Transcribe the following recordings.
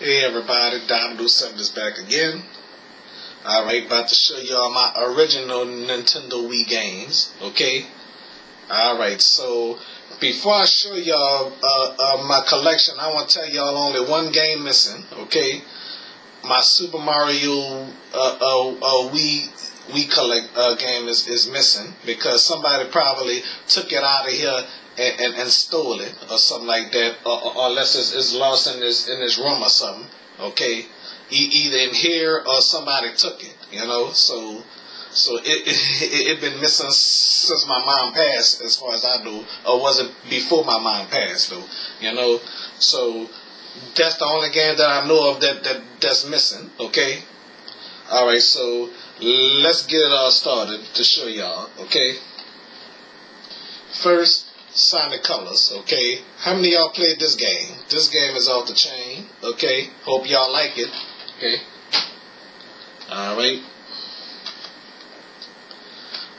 Hey everybody, Domino 7 is back again. Alright, about to show y'all my original Nintendo Wii games, okay? Alright, so before I show y'all uh, uh, my collection, I want to tell y'all only one game missing, okay? My Super Mario uh, uh, uh, Wii Wii collect uh, game is, is missing because somebody probably took it out of here and, and, and stole it or something like that, or, or unless it's, it's lost in this in this room or something. Okay, e- either in here or somebody took it. You know, so so it it, it been missing since my mom passed, as far as I know, or was it before my mom passed though? You know, so that's the only game that I know of that that that's missing. Okay, all right, so let's get it all started to show y'all. Okay, first Sonic Colors, okay? How many y'all played this game? This game is off the chain, okay? Hope y'all like it, okay? Alright.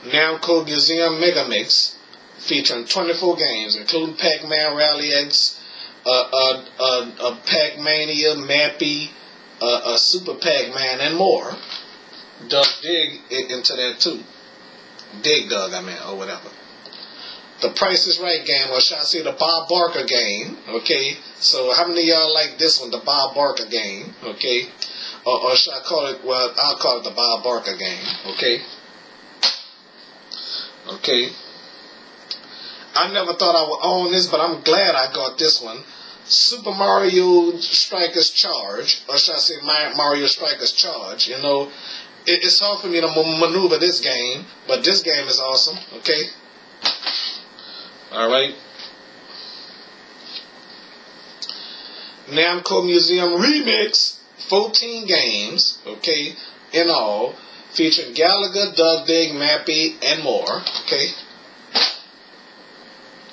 Namco Museum Mega Mix, featuring 24 games, including Pac-Man Rally X, uh, uh, uh, uh, Pac-Mania, Mappy, uh, uh, Super Pac-Man, and more. Doug dig into that too. Dig Dug, I mean, or whatever the Price is Right game, or should I say the Bob Barker game? Okay, so how many y'all like this one, the Bob Barker game? Okay, or, or should I call it? Well, I'll call it the Bob Barker game. Okay, okay. I never thought I would own this, but I'm glad I got this one. Super Mario Strikers Charge, or should I say Mario Strikers Charge? You know, it, it's hard for me to maneuver this game, but this game is awesome. Okay. All right. Namco Museum Remix, 14 games, okay, in all, featuring Galaga, Doug Dig, Mappy, and more, okay.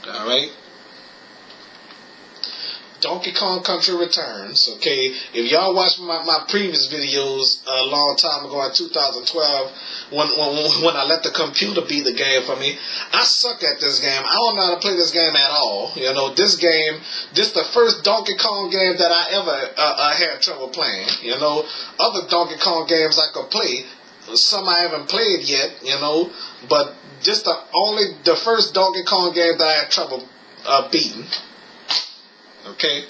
All right. Donkey Kong Country Returns. Okay, if y'all watched my, my previous videos a long time ago in 2012, when, when when I let the computer be the game for me, I suck at this game. I don't know how to play this game at all. You know, this game, this the first Donkey Kong game that I ever uh, uh, had trouble playing. You know, other Donkey Kong games I could play, some I haven't played yet. You know, but just the only the first Donkey Kong game that I had trouble uh, beating. Okay?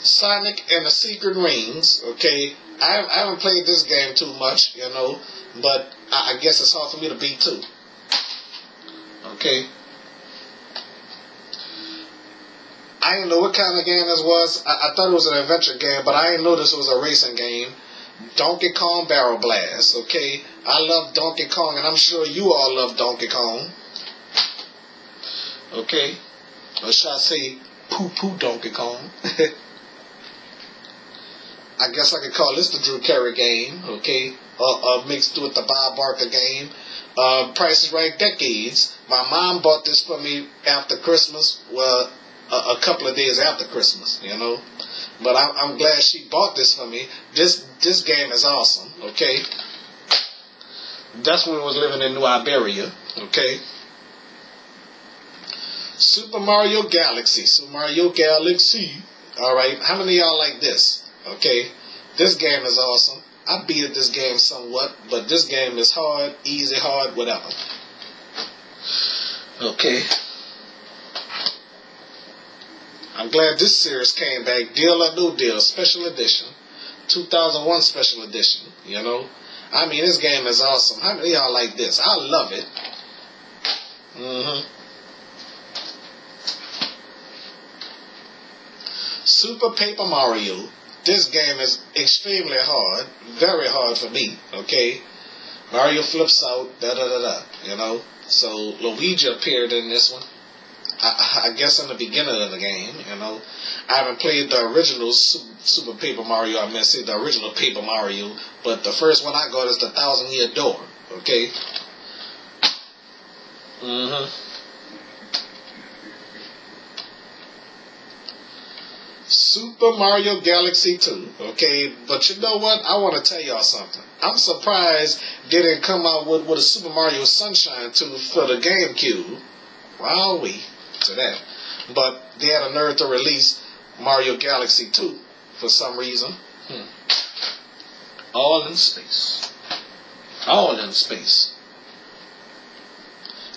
Sonic and the Secret Rings, okay? I, I haven't played this game too much, you know, but I, I guess it's hard for me to beat too. Okay? I didn't know what kind of game this was. I, I thought it was an adventure game, but I didn't know this was a racing game. Donkey Kong Barrel Blast, okay? I love Donkey Kong, and I'm sure you all love Donkey Kong. Okay? Or should I say poo poo Donkey Kong? I guess I could call this the Drew Carey game, okay? Uh, uh, mixed with the Bob Barker game. Uh, Price is Right Decades. My mom bought this for me after Christmas, well, a, a couple of days after Christmas, you know? But I'm, I'm glad she bought this for me. This this game is awesome, okay? That's when I was living in New Iberia, okay? Super Mario Galaxy. Super Mario Galaxy. Alright, how many y'all like this? Okay, this game is awesome. I beat this game somewhat, but this game is hard, easy, hard, whatever. Okay. I'm glad this series came back. Deal or no deal, special edition. 2001 special edition, you know. I mean, this game is awesome. How many y'all like this? I love it. Mm-hmm. Super Paper Mario. This game is extremely hard, very hard for me. Okay, Mario flips out, da da da da. You know, so Luigi appeared in this one. I, I, guess in the beginning of the game, you know, I haven't played the original Super Paper Mario. I mean, see the original Paper Mario, but the first one I got is the Thousand Year Door. Okay. Mm-hmm. Super Mario Galaxy 2. Okay, but you know what? I want to tell y'all something. I'm surprised they didn't come out with, with a Super Mario Sunshine 2 for the GameCube. Wow, we to that. but they had a nerve to release Mario Galaxy 2 for some reason. Hmm. All in space. All in space.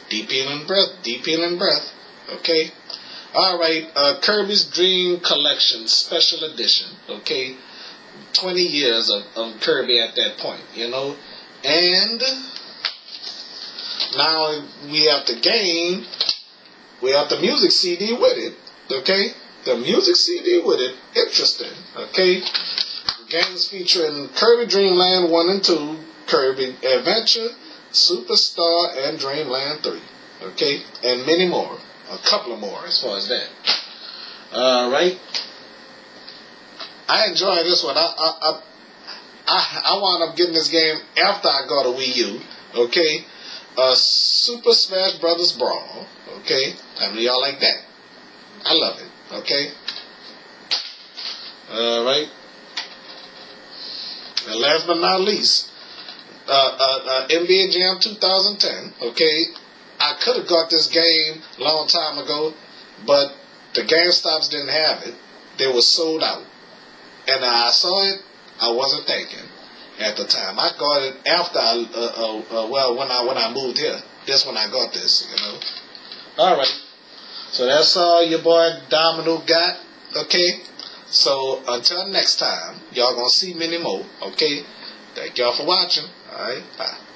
Deep in and breath, deep in and breath. Okay? Alright, uh, Kirby's Dream Collection Special Edition. Okay? 20 years of, of Kirby at that point, you know? And now we have the game, we have the music CD with it, okay? The music CD with it, interesting, okay? Games featuring Kirby Dreamland 1 and 2, Kirby Adventure, Superstar, and Dreamland 3, okay? And many more, a couple of more as far as that. Alright. I enjoy this one. I, I, I I, I wound up getting this game after I got a Wii U. Okay, uh, Super Smash Brothers Brawl. Okay, how many y'all like that? I love it. Okay. All right. And last but not least, uh, uh, uh, NBA Jam 2010. Okay, I could have got this game a long time ago, but the GameStops didn't have it. They were sold out, and I saw it. I wasn't thinking at the time. I got it after I, uh, uh, uh, well, when I when I moved here. That's when I got this, you know. All right. So that's all your boy Domino got. Okay. So until next time, y'all gonna see many more. Okay. Thank y'all for watching. All right. Bye.